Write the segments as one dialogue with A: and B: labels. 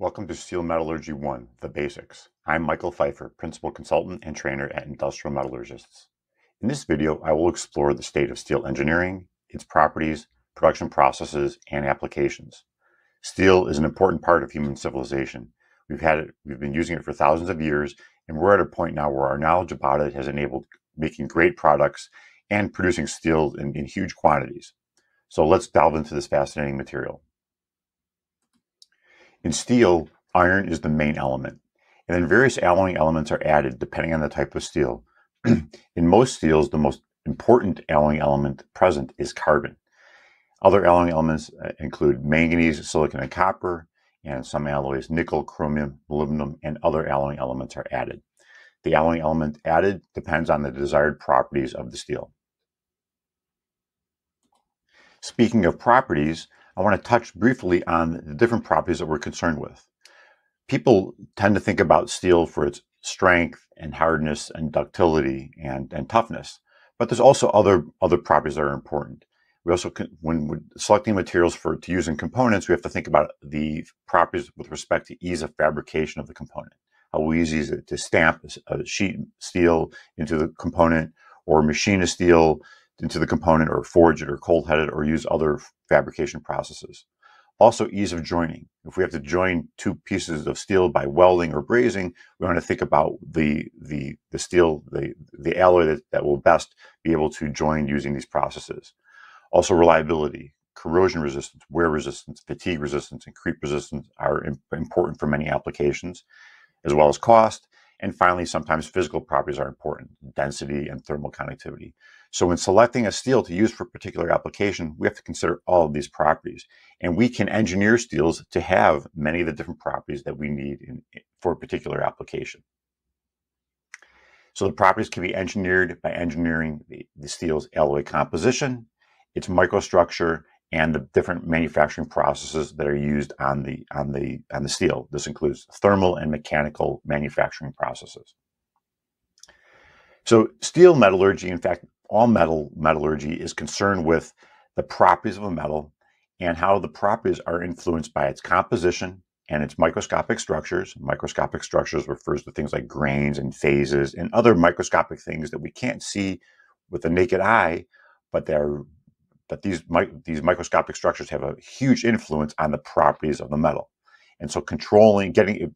A: Welcome to Steel Metallurgy 1, The Basics. I'm Michael Pfeifer, Principal Consultant and Trainer at Industrial Metallurgists. In this video, I will explore the state of steel engineering, its properties, production processes, and applications. Steel is an important part of human civilization. We've had it, we've been using it for thousands of years, and we're at a point now where our knowledge about it has enabled making great products and producing steel in, in huge quantities. So let's delve into this fascinating material. In steel, iron is the main element, and then various alloying elements are added depending on the type of steel. in most steels, the most important alloying element present is carbon. Other alloying elements uh, include manganese, silicon, and copper, and some alloys, nickel, chromium, molybdenum, and other alloying elements are added. The alloying element added depends on the desired properties of the steel. Speaking of properties, I want to touch briefly on the different properties that we're concerned with. People tend to think about steel for its strength and hardness and ductility and, and toughness, but there's also other, other properties that are important. We also, when selecting materials for to use in components, we have to think about the properties with respect to ease of fabrication of the component. How easy is it to stamp a sheet steel into the component or machine a steel into the component or forge it or cold head it or use other fabrication processes. Also ease of joining. If we have to join two pieces of steel by welding or brazing, we want to think about the, the, the steel, the, the alloy that, that will best be able to join using these processes. Also reliability, corrosion resistance, wear resistance, fatigue resistance, and creep resistance are important for many applications, as well as cost. And finally, sometimes physical properties are important, density and thermal conductivity. So when selecting a steel to use for a particular application, we have to consider all of these properties. And we can engineer steels to have many of the different properties that we need in, for a particular application. So the properties can be engineered by engineering the, the steel's alloy composition, its microstructure, and the different manufacturing processes that are used on the on the on the steel. This includes thermal and mechanical manufacturing processes. So steel metallurgy, in fact, all metal metallurgy is concerned with the properties of a metal and how the properties are influenced by its composition and its microscopic structures. Microscopic structures refers to things like grains and phases and other microscopic things that we can't see with the naked eye, but they're but these these microscopic structures have a huge influence on the properties of the metal. And so controlling getting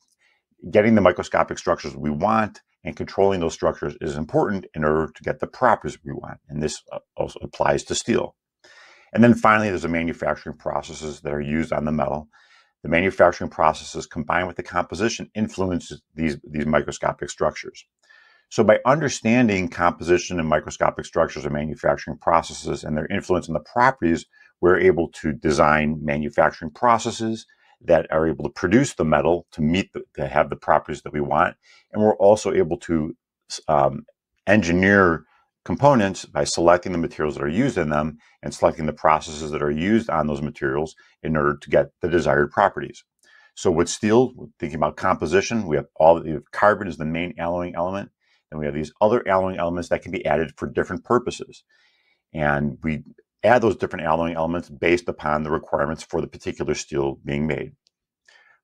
A: getting the microscopic structures we want and controlling those structures is important in order to get the properties we want. And this uh, also applies to steel. And then finally, there's the manufacturing processes that are used on the metal. The manufacturing processes combined with the composition influences these, these microscopic structures. So by understanding composition and microscopic structures of manufacturing processes and their influence on the properties, we're able to design manufacturing processes that are able to produce the metal to meet the, to have the properties that we want. And we're also able to um, engineer components by selecting the materials that are used in them and selecting the processes that are used on those materials in order to get the desired properties. So with steel, thinking about composition, we have all the carbon is the main alloying element. And we have these other alloying elements that can be added for different purposes. And we add those different alloying elements based upon the requirements for the particular steel being made.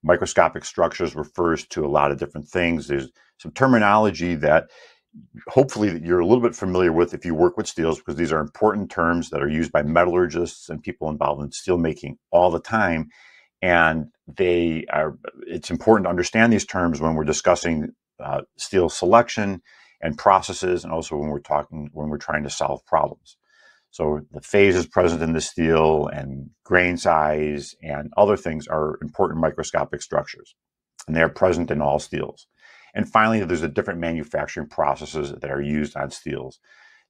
A: Microscopic structures refers to a lot of different things. There's some terminology that hopefully that you're a little bit familiar with if you work with steels because these are important terms that are used by metallurgists and people involved in steel making all the time and they are it's important to understand these terms when we're discussing steel selection and processes and also when we're talking when we're trying to solve problems so the phases present in the steel and grain size and other things are important microscopic structures. And they're present in all steels. And finally, there's a different manufacturing processes that are used on steels.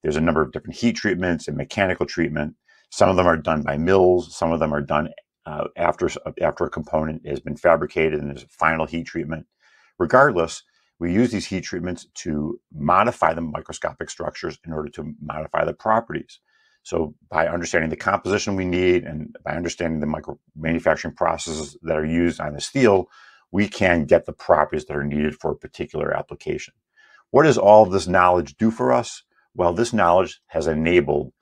A: There's a number of different heat treatments and mechanical treatment. Some of them are done by mills. Some of them are done uh, after, after a component has been fabricated and there's a final heat treatment. Regardless, we use these heat treatments to modify the microscopic structures in order to modify the properties. So by understanding the composition we need and by understanding the micro manufacturing processes that are used on the steel, we can get the properties that are needed for a particular application. What does all this knowledge do for us? Well, this knowledge has enabled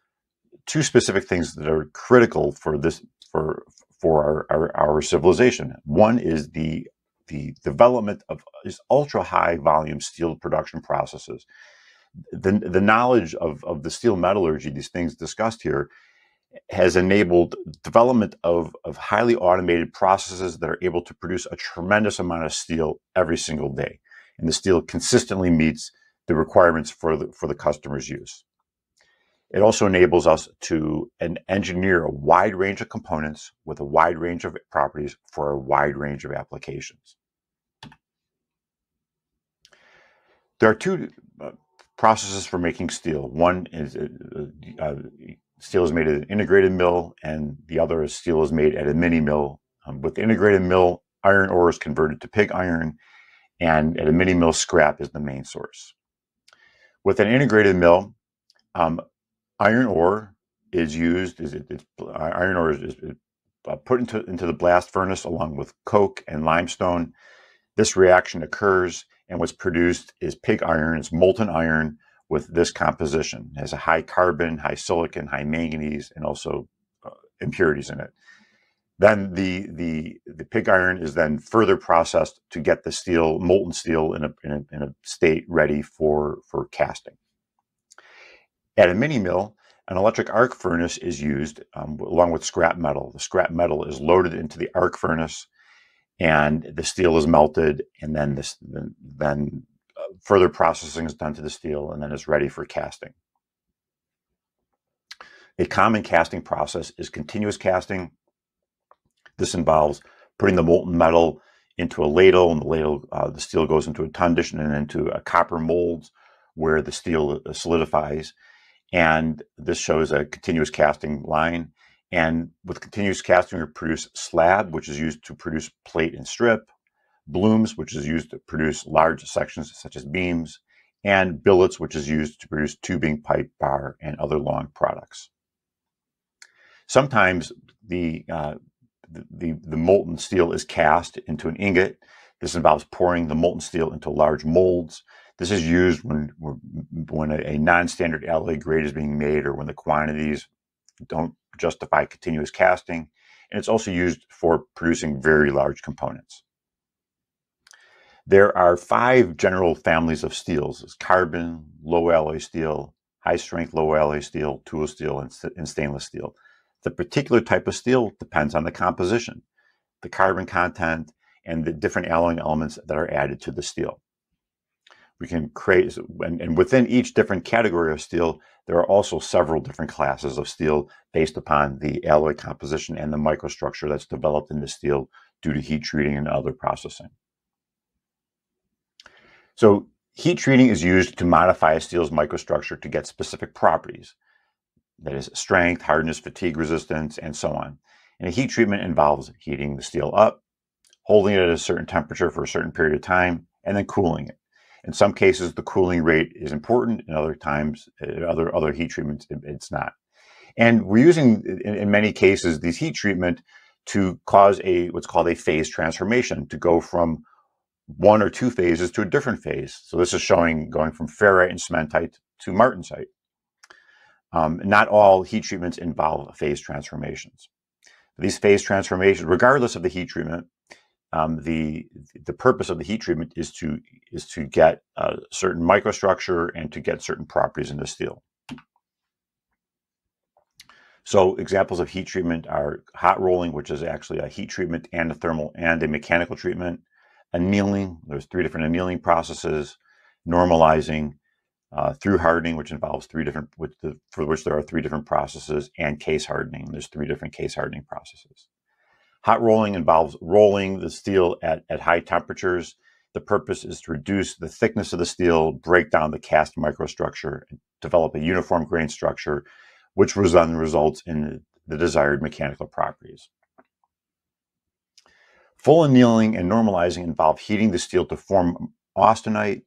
A: two specific things that are critical for this for for our, our, our civilization. One is the the development of ultra high volume steel production processes. The, the knowledge of, of the steel metallurgy, these things discussed here, has enabled development of, of highly automated processes that are able to produce a tremendous amount of steel every single day. And the steel consistently meets the requirements for the, for the customer's use. It also enables us to engineer a wide range of components with a wide range of properties for a wide range of applications. There are two uh, processes for making steel. One is uh, uh, steel is made at an integrated mill, and the other is steel is made at a mini mill. Um, with the integrated mill, iron ore is converted to pig iron, and at a mini mill, scrap is the main source. With an integrated mill, um, iron ore is used. Is it, it's, iron ore is, is uh, put into into the blast furnace along with coke and limestone. This reaction occurs, and what's produced is pig iron. It's molten iron with this composition. It has a high carbon, high silicon, high manganese, and also uh, impurities in it. Then the, the the pig iron is then further processed to get the steel, molten steel, in a, in a, in a state ready for, for casting. At a mini mill, an electric arc furnace is used um, along with scrap metal. The scrap metal is loaded into the arc furnace, and the steel is melted, and then this then, uh, further processing is done to the steel, and then it's ready for casting. A common casting process is continuous casting, this involves putting the molten metal into a ladle, and the ladle, uh, the steel goes into a tundish and into a copper mold where the steel uh, solidifies. And this shows a continuous casting line. And with continuous casting, we produce slab, which is used to produce plate and strip, blooms, which is used to produce large sections such as beams, and billets, which is used to produce tubing, pipe, bar, and other long products. Sometimes the uh, the, the, molten steel is cast into an ingot. This involves pouring the molten steel into large molds. This is used when, when a, a non-standard alloy grade is being made or when the quantities don't justify continuous casting. And it's also used for producing very large components. There are five general families of steels. Carbon, low alloy steel, high strength low alloy steel, tool steel, and, and stainless steel. The particular type of steel depends on the composition, the carbon content, and the different alloying elements that are added to the steel. We can create, and, and within each different category of steel, there are also several different classes of steel based upon the alloy composition and the microstructure that's developed in the steel due to heat treating and other processing. So heat treating is used to modify a steel's microstructure to get specific properties that is strength, hardness, fatigue resistance, and so on. And a heat treatment involves heating the steel up, holding it at a certain temperature for a certain period of time, and then cooling it. In some cases, the cooling rate is important. In other times, uh, other other heat treatments, it's not. And we're using, in, in many cases, these heat treatment to cause a what's called a phase transformation to go from one or two phases to a different phase. So this is showing going from ferrite and cementite to martensite. Um, not all heat treatments involve phase transformations. These phase transformations, regardless of the heat treatment, um, the the purpose of the heat treatment is to is to get a certain microstructure and to get certain properties in the steel. So examples of heat treatment are hot rolling, which is actually a heat treatment and a thermal and a mechanical treatment. Annealing, there's three different annealing processes. Normalizing, uh, through hardening, which involves three different, the, for which there are three different processes, and case hardening. There's three different case hardening processes. Hot rolling involves rolling the steel at, at high temperatures. The purpose is to reduce the thickness of the steel, break down the cast microstructure, and develop a uniform grain structure, which then results in the desired mechanical properties. Full annealing and normalizing involve heating the steel to form austenite,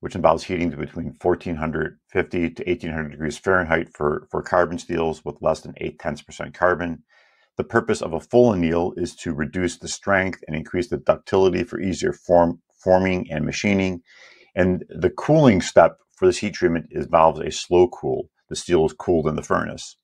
A: which involves heating to between 1450 to 1800 degrees Fahrenheit for, for carbon steels with less than 8 tenths percent carbon. The purpose of a full anneal is to reduce the strength and increase the ductility for easier form, forming and machining. And the cooling step for this heat treatment involves a slow cool. The steel is cooled in the furnace.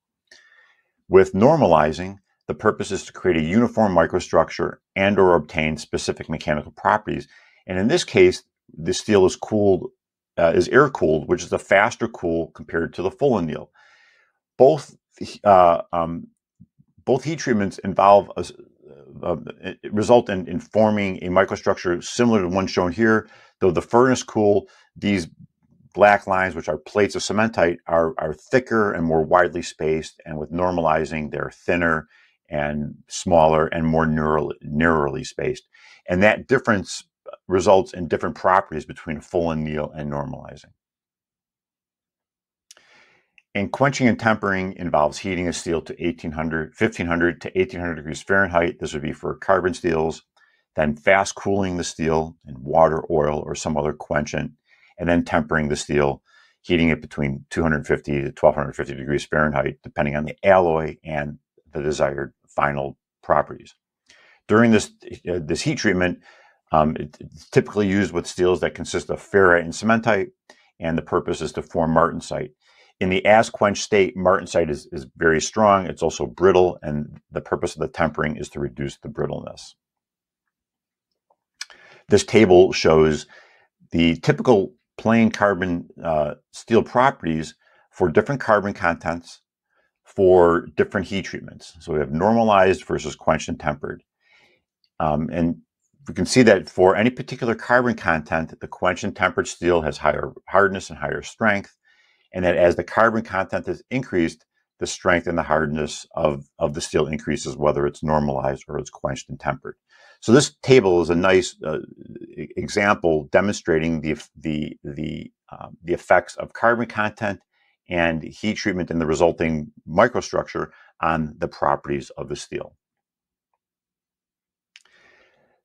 A: With normalizing, the purpose is to create a uniform microstructure and or obtain specific mechanical properties. And in this case, the steel is cooled, uh, is air cooled, which is a faster cool compared to the full anneal. Both uh, um, both heat treatments involve a, uh, result in, in forming a microstructure similar to one shown here. Though the furnace cool, these black lines, which are plates of cementite, are, are thicker and more widely spaced, and with normalizing, they're thinner and smaller and more narrowly, narrowly spaced. And that difference results in different properties between full anneal and normalizing. And quenching and tempering involves heating a steel to 1800, 1500 to 1800 degrees Fahrenheit. This would be for carbon steels. Then fast cooling the steel in water, oil, or some other quenchant, and then tempering the steel, heating it between 250 to 1250 degrees Fahrenheit, depending on the alloy and the desired final properties. During this, uh, this heat treatment, um, it's typically used with steels that consist of ferrite and cementite, and the purpose is to form martensite in the as quenched state, martensite is, is very strong. It's also brittle, and the purpose of the tempering is to reduce the brittleness. This table shows the typical plain carbon uh, steel properties for different carbon contents for different heat treatments. So we have normalized versus quenched and tempered. Um, and we can see that for any particular carbon content, the quenched and tempered steel has higher hardness and higher strength and that as the carbon content is increased, the strength and the hardness of, of the steel increases, whether it's normalized or it's quenched and tempered. So this table is a nice uh, example demonstrating the the the um, the effects of carbon content and heat treatment and the resulting microstructure on the properties of the steel.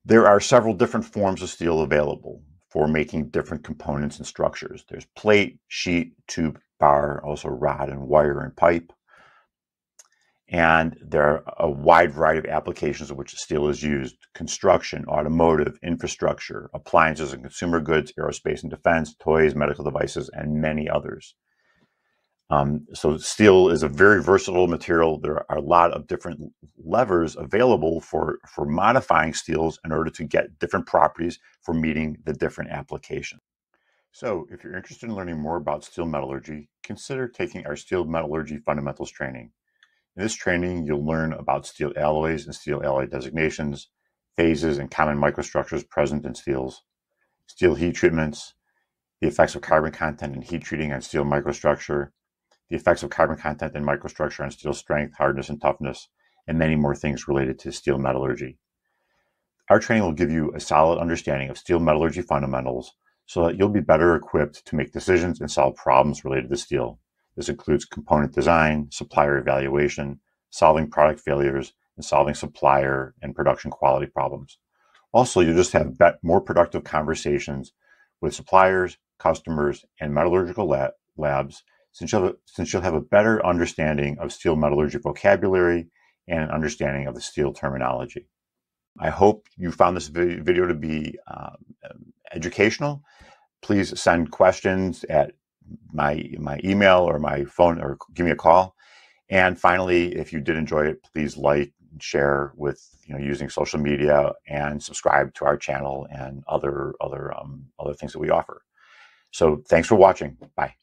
A: There are several different forms of steel available for making different components and structures. There's plate, sheet, tube, bar, also rod and wire and pipe. And there are a wide variety of applications in which steel is used construction, automotive, infrastructure, appliances and consumer goods, aerospace and defense, toys, medical devices, and many others. Um, so steel is a very versatile material. There are a lot of different levers available for, for modifying steels in order to get different properties for meeting the different applications. So if you're interested in learning more about steel metallurgy, consider taking our steel metallurgy fundamentals training. In this training, you'll learn about steel alloys and steel alloy designations, phases and common microstructures present in steels, steel heat treatments, the effects of carbon content and heat treating on steel microstructure, the effects of carbon content and microstructure on steel strength, hardness, and toughness, and many more things related to steel metallurgy. Our training will give you a solid understanding of steel metallurgy fundamentals so that you'll be better equipped to make decisions and solve problems related to steel. This includes component design, supplier evaluation, solving product failures, and solving supplier and production quality problems. Also, you'll just have more productive conversations with suppliers, customers, and metallurgical lab labs since you'll, since you'll have a better understanding of steel metallurgy vocabulary and an understanding of the steel terminology. I hope you found this video to be um, educational. Please send questions at my my email or my phone or give me a call. And finally, if you did enjoy it, please like share with you know using social media and subscribe to our channel and other other um, other things that we offer. So thanks for watching. Bye.